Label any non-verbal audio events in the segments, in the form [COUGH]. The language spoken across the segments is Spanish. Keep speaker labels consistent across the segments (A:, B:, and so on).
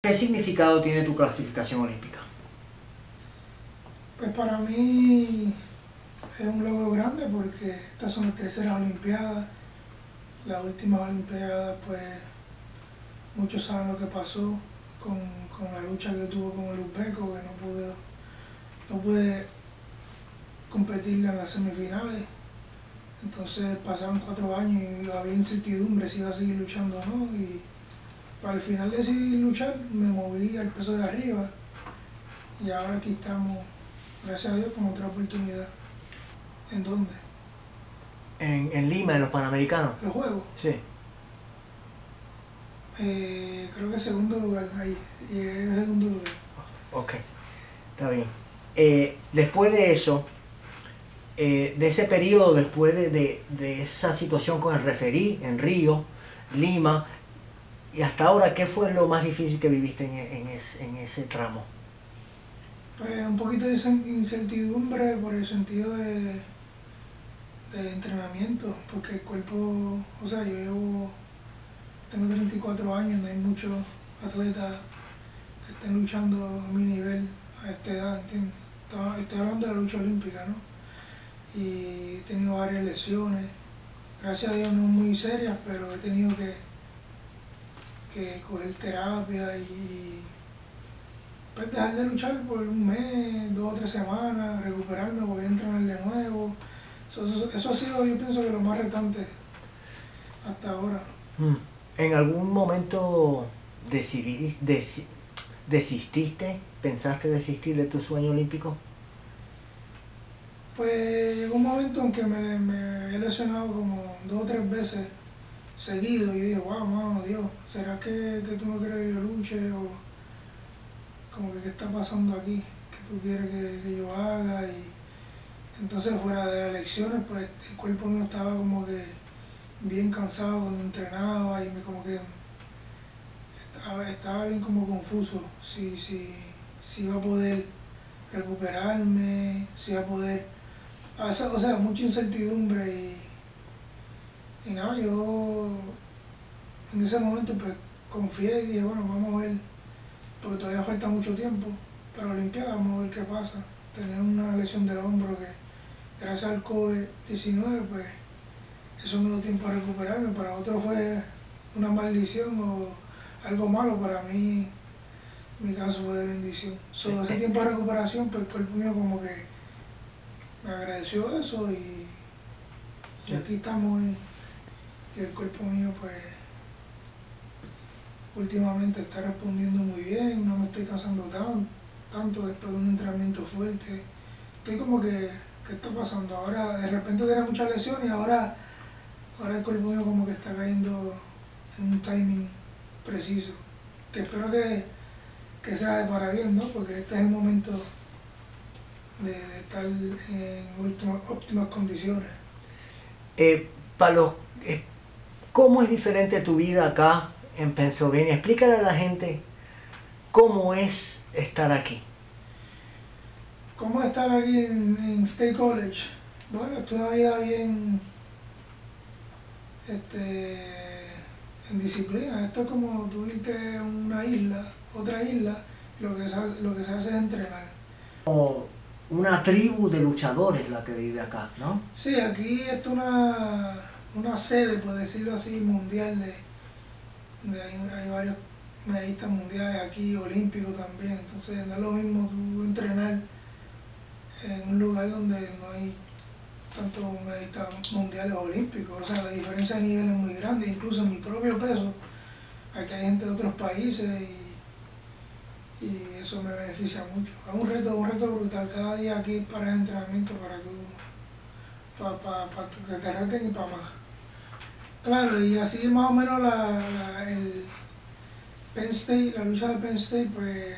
A: ¿Qué significado tiene tu clasificación olímpica?
B: Pues para mí es un logro grande porque estas son las terceras Olimpiadas. La última Olimpiada, pues muchos saben lo que pasó con, la lucha que tuvo con el uzbeco, que no pude, no pude competir en las semifinales. Entonces pasaron cuatro años y había incertidumbre si iba a seguir luchando o no. Y para el final decidí luchar, me moví al peso de arriba y ahora aquí estamos, gracias a Dios, con otra oportunidad. ¿En dónde?
A: En, Lima, en los Panamericanos.
B: ¿Los Juegos?
A: Sí.
B: Eh, creo que segundo lugar, ahí, y es segundo lugar.
A: Ok, está bien. Eh, después de eso, eh, de ese periodo, después de, esa situación con el referí en Río, Lima, y hasta ahora, ¿qué fue lo más difícil que viviste en, ese tramo?
B: Pues un poquito de incertidumbre por el sentido de, de entrenamiento, porque el cuerpo, o sea, yo llevo, tengo 34 años, no hay muchos atletas que estén luchando a mi nivel a esta edad, ¿entiendes? Estoy hablando de la lucha olímpica, ¿no? y he tenido varias lesiones. Gracias a Dios no muy serias, pero he tenido que, que coger terapia y pues, dejar de luchar por un mes, dos o tres semanas, recuperarme, voy a entrenar de nuevo. Eso, ha sido, yo pienso que lo más retante hasta ahora.
A: Mm. ¿En algún momento decidí, desististe, pensaste desistir de tu sueño olímpico?
B: Pues llegó un momento en que me, me he lesionado como dos o tres veces seguido y dije, wow, mano, Dios, ¿será que, tú no quieres que yo luche? O como que qué está pasando aquí, qué tú quieres que, yo haga. Y entonces fuera de las lecciones, pues el cuerpo mío estaba como que bien cansado cuando entrenaba y me como que estaba, estaba bien como confuso si, si, si iba a poder recuperarme, si iba a poder o sea, mucha incertidumbre y, nada, yo en ese momento pues confié y dije, bueno, vamos a ver, porque todavía falta mucho tiempo para la Olimpiada, vamos a ver qué pasa. Tenía una lesión del hombro que gracias al COVID-19 pues eso me dio tiempo a recuperarme, para otro fue una maldición o algo malo, para mí mi caso fue de bendición. Solo ese tiempo de recuperación, pues el cuerpo mío como que me agradeció eso y, aquí estamos y, el cuerpo mío pues últimamente está respondiendo muy bien, no me estoy cansando tan, tanto después de un entrenamiento fuerte. Estoy como que, ¿qué está pasando? Ahora de repente tenía muchas lesiones y ahora, ahora el cuerpo mío como que está cayendo en un timing preciso. Que espero que, que sea de para bien, ¿no? Porque este es el momento de, estar en óptimas condiciones.
A: Eh, eh, ¿cómo es diferente tu vida acá en Pennsylvania? Explícale a la gente cómo es estar aquí.
B: ¿Cómo es estar aquí en, State College? Bueno, es una vida bien este, en disciplina. Esto es como tú irte a una isla, otra isla, y lo que se, lo que se hace es entrenar
A: una tribu de luchadores la que vive acá, ¿no?
B: Sí, aquí es una, una sede, por decirlo así, mundial de, hay, varios medallistas mundiales aquí, olímpicos también, entonces no es lo mismo tú entrenar en un lugar donde no hay tantos medallistas mundiales olímpicos, o sea, la diferencia de nivel es muy grande, incluso en mi propio peso, aquí hay gente de otros países y y eso me beneficia mucho. Es un reto, un reto brutal. Cada día aquí para el entrenamiento, para, tú, para, que te reten y para más. Claro, y así más o menos la, el Penn State, la lucha de Penn State, pues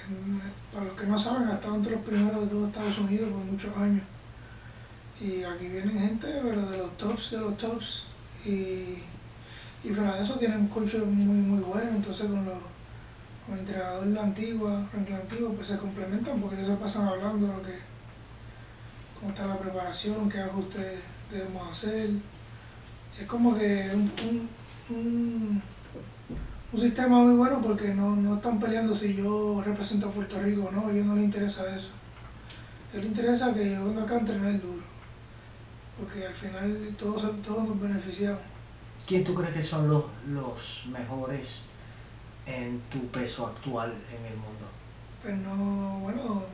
B: para los que no saben, ha estado entre los primeros de todo Estados Unidos por muchos años. Y aquí vienen gente, pero de los tops, de los tops. Y, y fuera de eso tienen un coche muy, muy bueno, entonces con los o entrenador de la antigua, la antigua, pues se complementan porque ellos se pasan hablando de lo que, cómo está la preparación, qué ajustes debemos hacer. Es como que un, un, un sistema muy bueno porque no, no están peleando si yo represento a Puerto Rico o no, a ellos no les interesa eso. A ellos les interesa que yo venga acá a entrenar duro, porque al final todos, todos nos beneficiamos.
A: ¿Quién tú crees que son los, los mejores en tu peso actual en el mundo?
B: Pues no, bueno,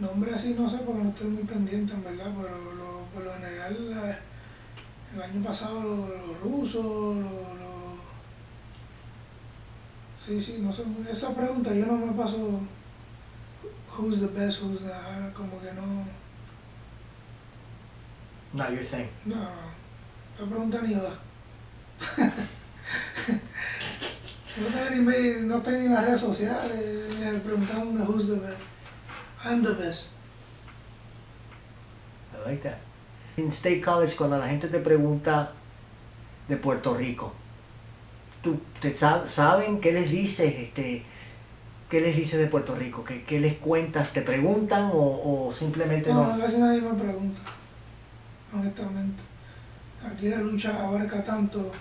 B: nombre así no sé porque no estoy muy pendiente en verdad, pero lo, por lo general el año pasado los, los rusos, los, los- Sí, sí, no sé, esa pregunta yo no me paso who's the best, who's the, ah, como que no,
A: Not your thing.
B: no, la pregunta ni va. [LAUGHS] no tengo ni, me- no estoy ni las redes sociales ni preguntándome who's the best. I'm the best.
A: I like that. En State College, cuando la gente te pregunta de Puerto Rico, ¿tú te sab- saben qué les dices? Este, ¿Qué les dices de Puerto Rico? ¿Qué, qué les cuentas? ¿Te preguntan o, o simplemente
B: No,
A: no?
B: casi nadie me pregunta, honestamente. Aquí la lucha abarca tanto,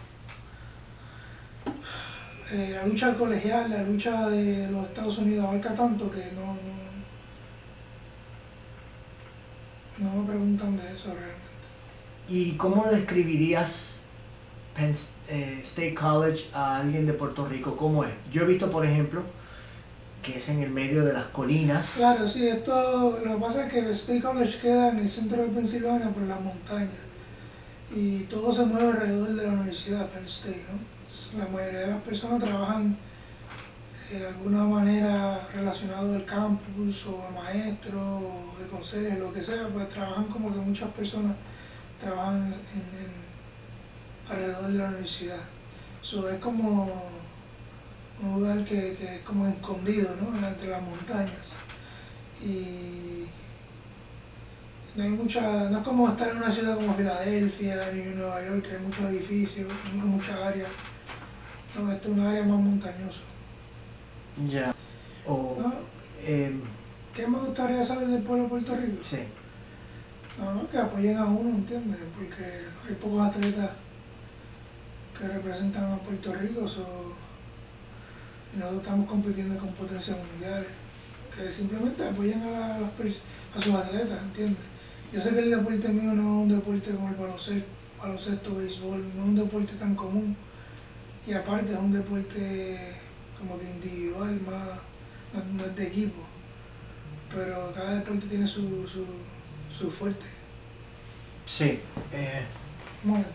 B: eh, la lucha colegial, la lucha de los Estados Unidos abarca tanto que no, no, no me preguntan de eso realmente.
A: ¿Y cómo describirías Penn eh, State College a alguien de Puerto Rico? ¿Cómo es? Yo he visto, por ejemplo, que es en el medio de las colinas.
B: Claro, sí, esto, lo que pasa es que State College queda en el centro de Pensilvania por la montaña y todo se mueve alrededor de la Universidad Penn State, ¿no? La mayoría de las personas trabajan de alguna manera relacionado al campus o a maestros o de conserjes, lo que sea, pues trabajan como que muchas personas trabajan alrededor de la universidad. Eso es como un lugar que, que es como escondido, ¿no? Entre las montañas. Y no hay mucha, no es como estar en una ciudad como Filadelfia, ni Nueva York, que hay muchos edificios, muchas áreas. No, esto es una área más montañosa.
A: Ya. O,
B: ¿no?
A: em,
B: ¿Qué me gustaría saber del pueblo de Puerto Rico?
A: sí.
B: No, no, que apoyen a uno, ¿entiendes? Porque hay pocos atletas que representan a Puerto Rico so- y nosotros estamos compitiendo con potencias mundiales. Que simplemente apoyen a, la- a sus atletas, ¿entiendes? Yo sé que el deporte mío no es un deporte como el baloncesto, baloncesto, béisbol, no es un deporte tan común. Y aparte es un deporte como que individual, más, no, no es de equipo. Pero cada deporte tiene su, su, su fuerte.
A: Sí. eh,
B: Un momento.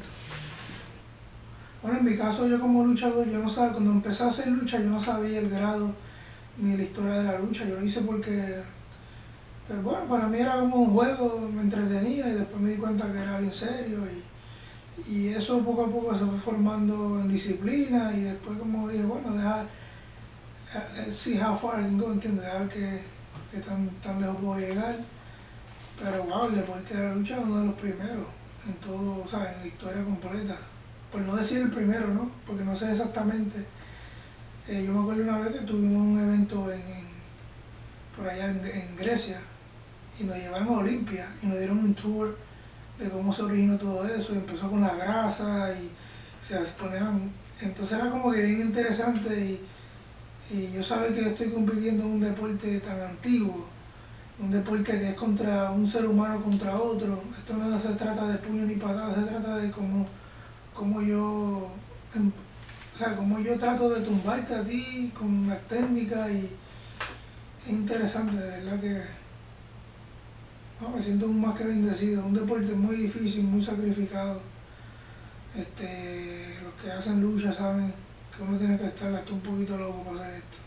B: Bueno, en mi caso, yo como luchador, yo no sabía, cuando empecé a hacer lucha, yo no sabía el grado ni la historia de la lucha. Yo lo hice porque, pues bueno, para mí era como un juego, me entretenía y después me di cuenta que era bien serio. Y, y eso poco a poco se fue formando en disciplina y después como dije, bueno, dejar, eh, let's see how far I can go, ¿entiendes? Que, que tan, tan lejos puedo llegar. Pero wow, el deporte de la lucha es uno de los primeros en todo, o sea, en la historia completa. Por no decir el primero, ¿no? Porque no sé exactamente. Eh, yo me acuerdo una vez que tuvimos un evento en, en- por allá en, Grecia y nos llevaron a Olimpia y nos dieron un tour de cómo se originó todo eso. Y empezó con la grasa y se ponían. Entonces era como que bien interesante y, y yo saber que yo estoy compitiendo en un deporte tan antiguo un deporte que es contra un ser humano contra otro. Esto no se trata de puño ni patada, se trata de cómo, cómo yo em, o sea, cómo yo trato de tumbarte a ti con las técnicas y es interesante, de verdad que me siento más que bendecido. Un deporte muy difícil, muy sacrificado. Este, los que hacen lucha saben que uno tiene que estar hasta un poquito loco para hacer esto.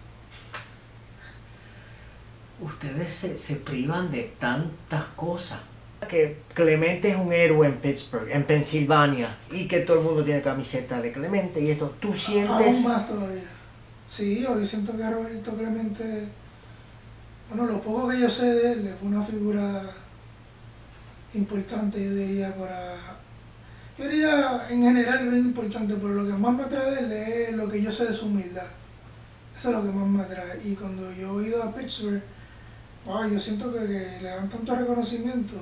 A: ustedes se, se privan de tantas cosas. Que Clemente es un héroe en Pittsburgh, en Pensilvania, y que todo el mundo tiene camiseta de Clemente y esto. ¿Tú sientes?
B: Aún más todavía. Sí, yo siento que Roberto Clemente, bueno, lo poco que yo sé de él, es una figura importante, yo diría, para... Yo diría en general bien importante, pero lo que más me atrae de él es lo que yo sé de su humildad. Eso es lo que más me atrae. Y cuando yo he ido a Pittsburgh, wow, yo siento que, le dan tanto reconocimiento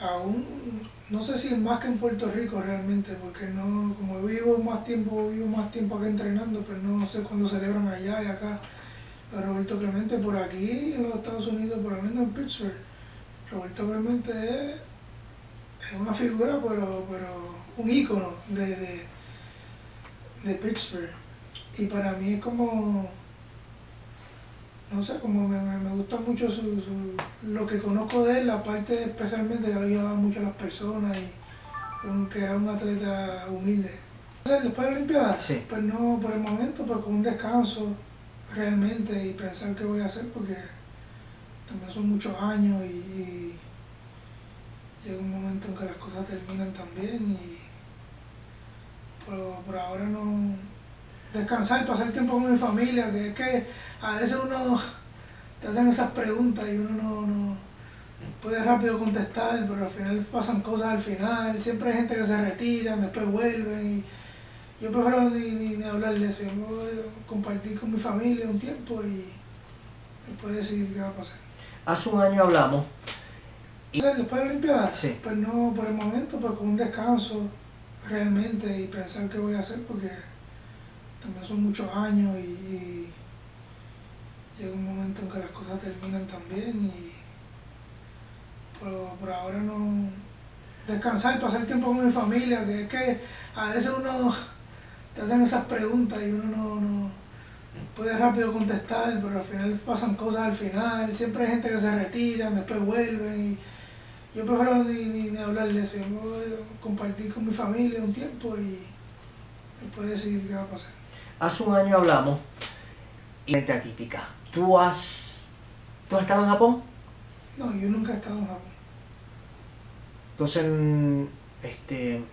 B: a un no sé si es más que en Puerto Rico realmente, porque no, como vivo más tiempo, vivo más tiempo acá entrenando, pero no sé cuándo celebran allá y acá. Pero Roberto Clemente por aquí en los Estados Unidos, por lo menos en Pittsburgh, Roberto Clemente es, es una figura, pero, pero un ícono de, de, de Pittsburgh. Y para mí es como no sé, como me, me, gusta mucho su, su, lo que conozco de él, la parte especialmente que lo mucho a las personas y que era un atleta humilde. Después de la Olimpiada, pues no, por el momento, pues con un descanso realmente y pensar qué voy a hacer porque también son muchos años y, llega un momento en que las cosas terminan también y por ahora no descansar, pasar tiempo con mi familia, que es que a veces uno te hacen esas preguntas y uno no, puede rápido contestar, pero al final pasan cosas al final, siempre hay gente que se retira, después vuelven y yo prefiero ni, ni, hablar de yo voy a compartir con mi familia un tiempo y después decidir qué va a pasar.
A: Hace un año hablamos.
B: Y... Después de la Olimpiada, pues no por el momento, pero con un descanso realmente y pensar qué voy a hacer porque también son muchos años y, llega un momento en que las cosas terminan también y por, ahora no descansar, pasar tiempo con mi familia, que es que a veces uno te hacen esas preguntas y uno no, puede rápido contestar, pero al final pasan cosas al final, siempre hay gente que se retira, después vuelven y yo prefiero ni, ni, hablar de eso, yo a compartir con mi familia un tiempo y después decidir qué va a pasar.
A: Hace un año hablamos y atípica. ¿Tú has, ¿Tú has estado en Japón?
B: No, yo nunca he estado en Japón.
A: Entonces, este,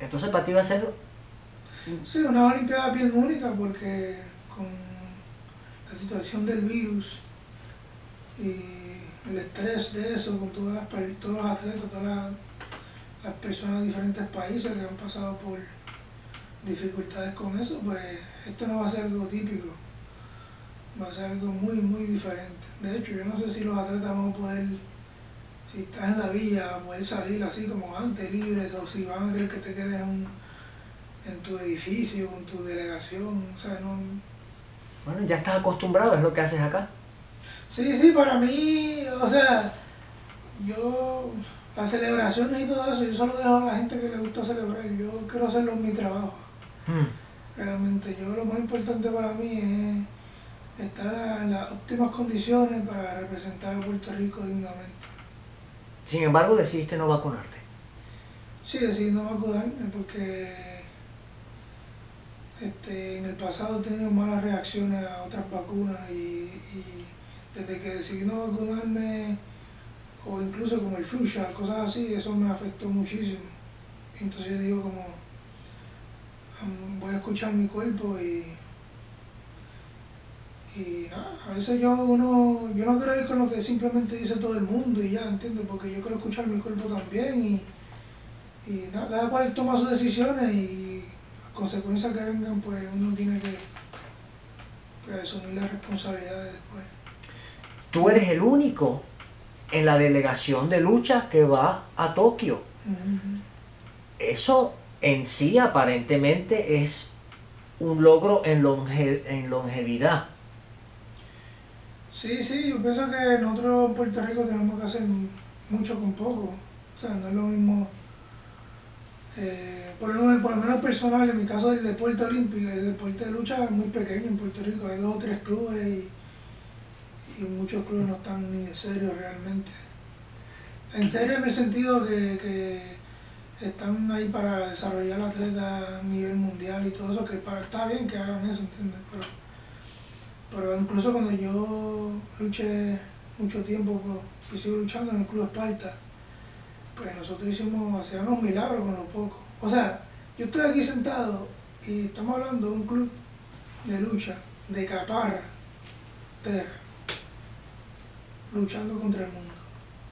A: entonces para ti va a ser...
B: Sí, una Olimpiada bien única porque con la situación del virus y el estrés de eso, con todas las, todos los atletas, todas las, personas de diferentes países que han pasado por dificultades con eso, pues esto no va a ser algo típico, va a ser algo muy, muy diferente. De hecho, yo no sé si los atletas van a poder, si estás en la villa, poder salir así como antes, libres, o si van a querer que te quedes en, en tu edificio, con tu delegación, o sea, no...
A: Bueno, ya estás acostumbrado, es lo que haces acá.
B: Sí, sí, para mí, o sea, yo, las celebraciones y todo eso, yo solo dejo a la gente que le gusta celebrar, yo quiero hacerlo en mi trabajo. Hmm. Realmente yo lo más importante para mí es estar en las óptimas condiciones para representar a Puerto Rico dignamente.
A: Sin embargo, decidiste no vacunarte.
B: Sí, decidí no vacunarme porque este, en el pasado he tenido malas reacciones a otras vacunas y, desde que decidí no vacunarme, o incluso como el flu cosas así, eso me afectó muchísimo. Entonces yo digo como voy a escuchar mi cuerpo y, y nada, a veces yo uno, yo no quiero ir con lo que simplemente dice todo el mundo y ya, ¿entiendes? Porque yo quiero escuchar mi cuerpo también y, y nada, cada cual toma sus decisiones y las consecuencias que vengan, pues uno tiene que pues, asumir las responsabilidades después.
A: Tú eres el único en la delegación de lucha que va a Tokio. Eso en sí aparentemente es un logro en, en longevidad.
B: Sí, sí, yo pienso que nosotros en Puerto Rico tenemos que hacer mucho con poco. O sea, no es lo mismo, eh, por, lo, por, lo, menos personal, en mi caso del deporte olímpico, el deporte de lucha es muy pequeño en Puerto Rico, hay dos o tres clubes y, muchos clubes no están ni en serio realmente. En serio en el sentido que están ahí para desarrollar atleta a nivel mundial y todo eso, que está bien que hagan eso, ¿entiendes? Pero, pero incluso cuando yo luché mucho tiempo y sigo luchando en el Club Esparta, pues nosotros hicimos, hacíamos milagros con lo poco. O sea, yo estoy aquí sentado y estamos hablando de un club de lucha, de caparra, terra, luchando contra el mundo.